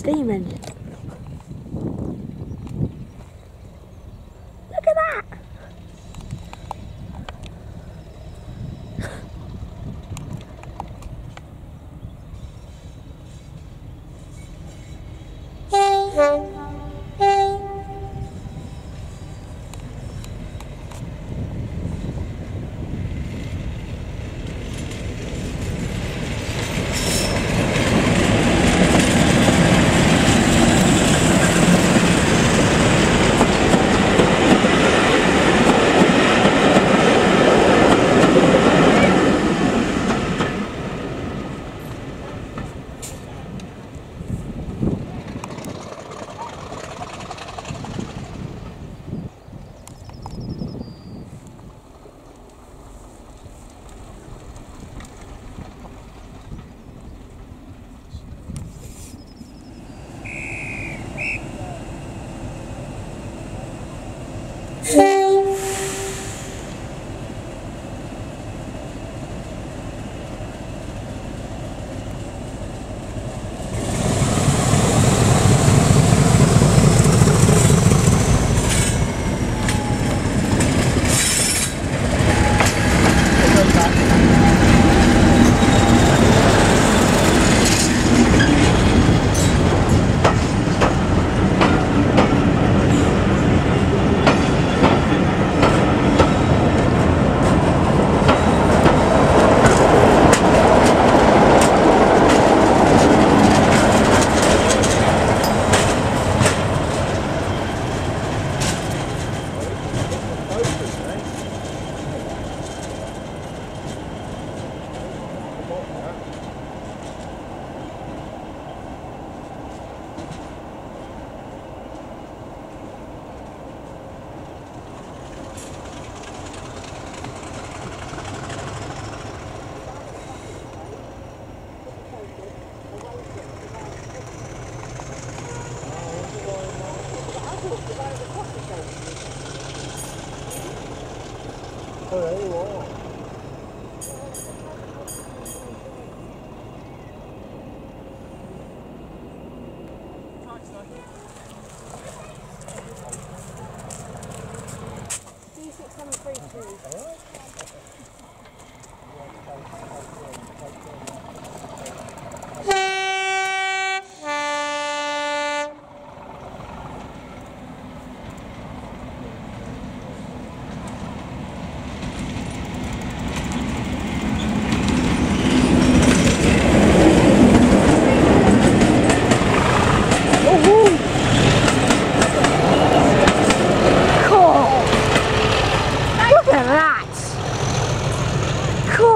steam 哦。哦哦哦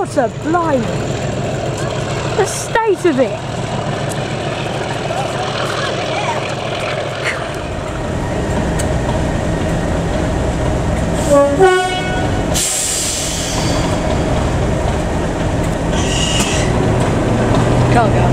Quarter blimey. The state of it. Can't go.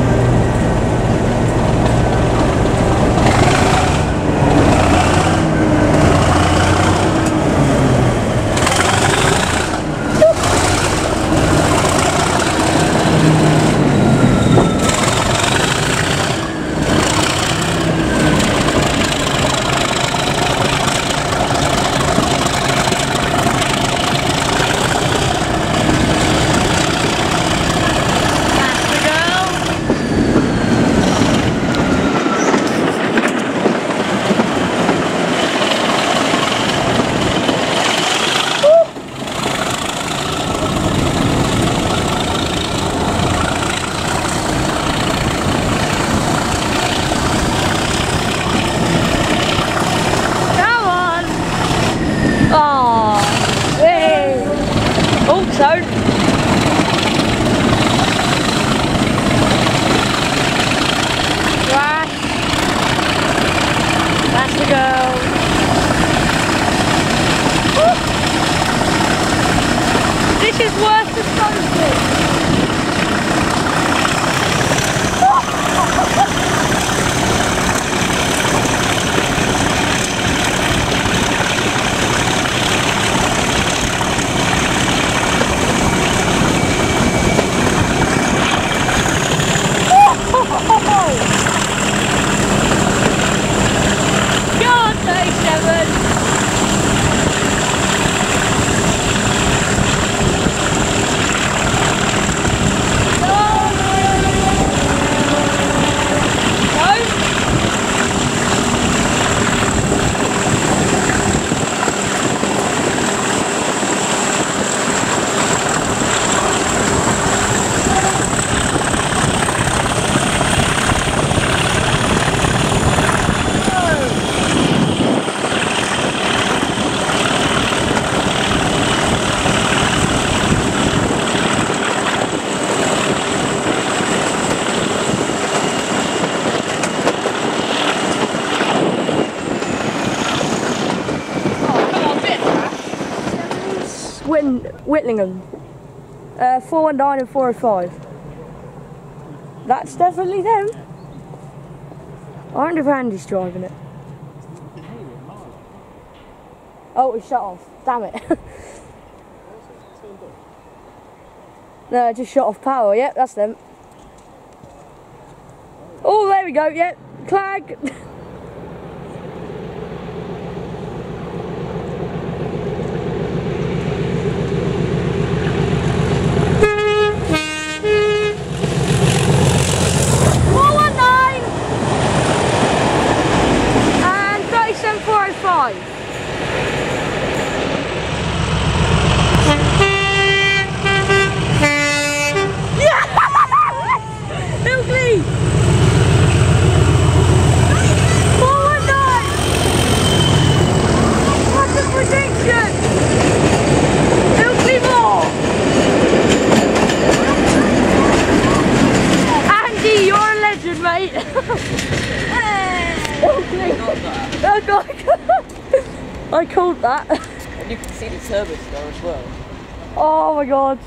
Come on. Oh, hey. Oh, so. Right. That's the girl. Woo. This is worse than something. Whitlingham. Uh, 419 and 405. That's definitely them. I wonder if Andy's driving it. Oh, it's shut off. Damn it. no, it just shut off power. Yep, that's them. Oh, there we go. Yep, Clag. that. And you can see the service there as well. Oh my god.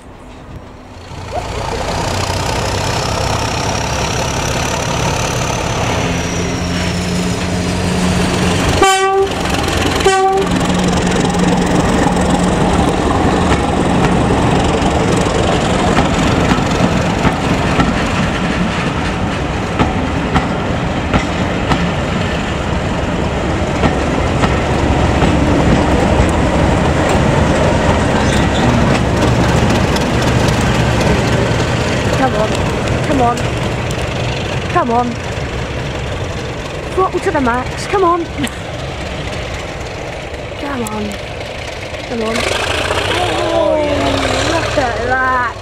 Come on. Come on. Come on. Throttle to the max. Come on. Come on. Come on. Oh, look at that.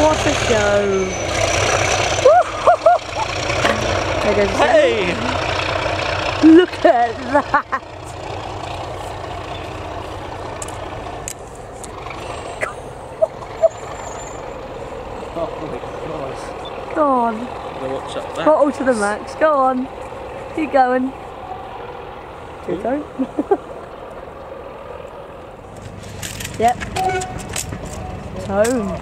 What a show. There goes the Hey! Look at that! On. my. Watch up that. To the max. Go on. Keep going. Keep going. yep. Tone.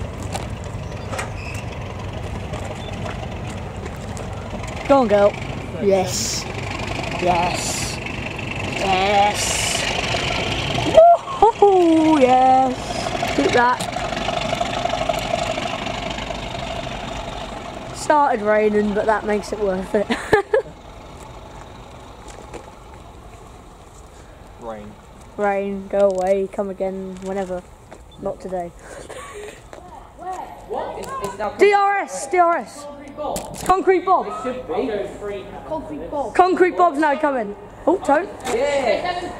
Go on, girl. Yes. Yes. Yes. Woohoo! Yes. Keep that. Started raining, but that makes it worth it. Rain. Rain, go away, come again whenever. Not today. What? It's, it's DRS, DRS. Concrete Bob. should be. Concrete Bob's now coming. Oh, Tone. Yeah.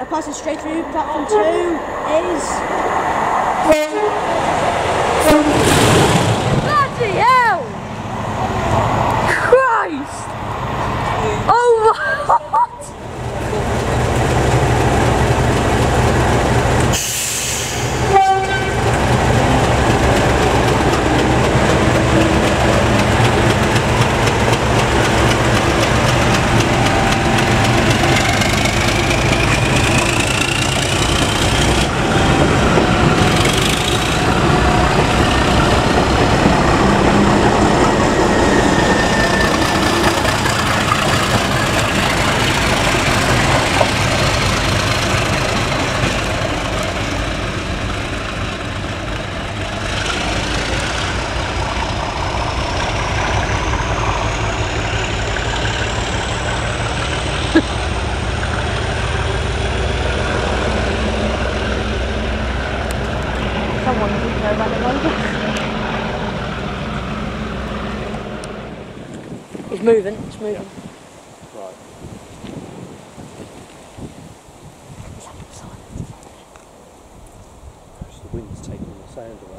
I pass it straight through. Platform two is didn't know about it either. It's moving, it's moving. Right. The wind's taking the sound away.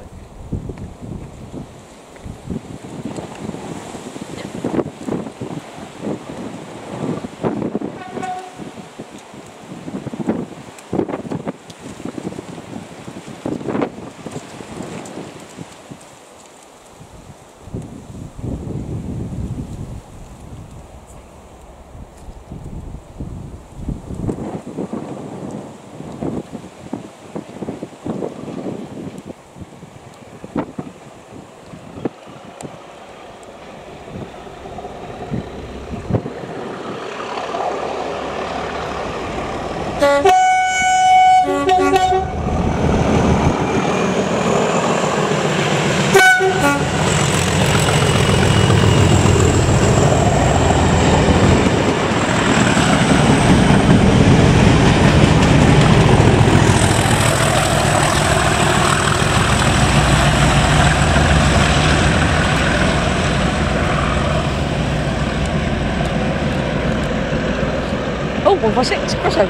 我发现这个啥？